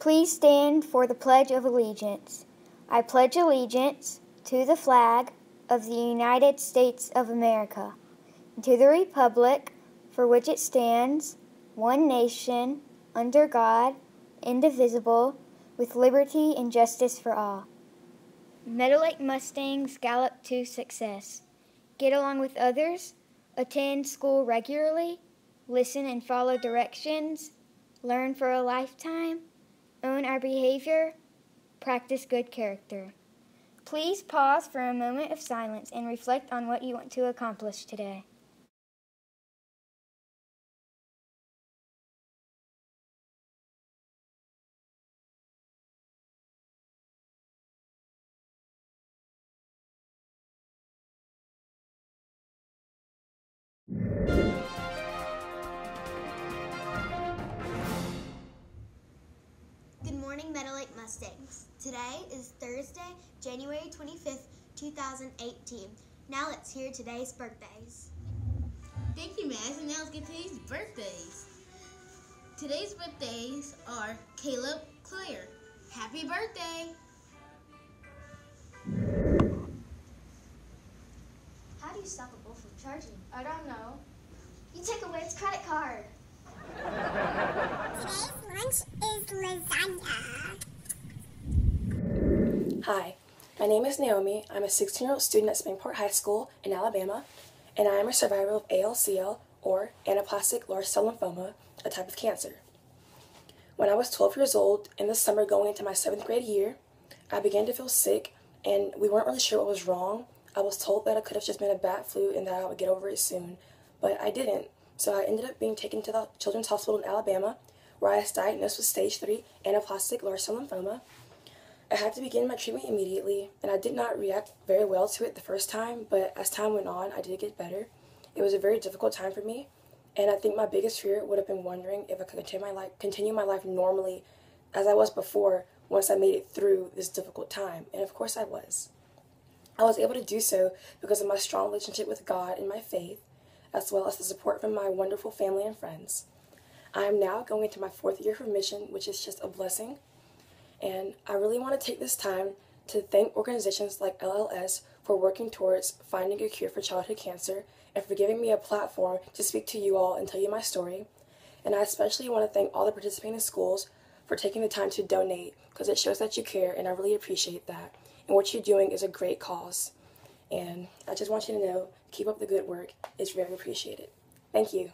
Please stand for the Pledge of Allegiance. I pledge allegiance to the flag of the United States of America, and to the republic for which it stands, one nation, under God, indivisible, with liberty and justice for all. Meadow Lake Mustangs gallop to success. Get along with others, attend school regularly, listen and follow directions, learn for a lifetime, own our behavior, practice good character. Please pause for a moment of silence and reflect on what you want to accomplish today. Good morning, Meadow Lake Mustangs. Today is Thursday, January 25th, 2018. Now let's hear today's birthdays. Thank you, Max. And now let's get today's birthdays. Today's birthdays are Caleb Claire. Happy birthday! How do you stop a bull from charging? I don't know. You take away its credit card. Today's lunch is lasagna. Hi, my name is Naomi. I'm a 16 year old student at Springport High School in Alabama, and I am a survivor of ALCL, or anaplastic large cell lymphoma, a type of cancer. When I was 12 years old, in the summer going into my seventh grade year, I began to feel sick, and we weren't really sure what was wrong. I was told that it could have just been a bad flu and that I would get over it soon, but I didn't. So I ended up being taken to the Children's Hospital in Alabama, where I was diagnosed with stage 3 anaplastic large cell lymphoma. I had to begin my treatment immediately, and I did not react very well to it the first time, but as time went on, I did get better. It was a very difficult time for me, and I think my biggest fear would have been wondering if I could continue my life, continue my life normally as I was before once I made it through this difficult time, and of course I was. I was able to do so because of my strong relationship with God and my faith, as well as the support from my wonderful family and friends. I am now going into my fourth year of remission, which is just a blessing. And I really want to take this time to thank organizations like LLS for working towards finding a cure for childhood cancer and for giving me a platform to speak to you all and tell you my story. And I especially want to thank all the participating schools for taking the time to donate because it shows that you care, and I really appreciate that. And what you're doing is a great cause. And I just want you to know keep up the good work, it's very appreciated. Thank you.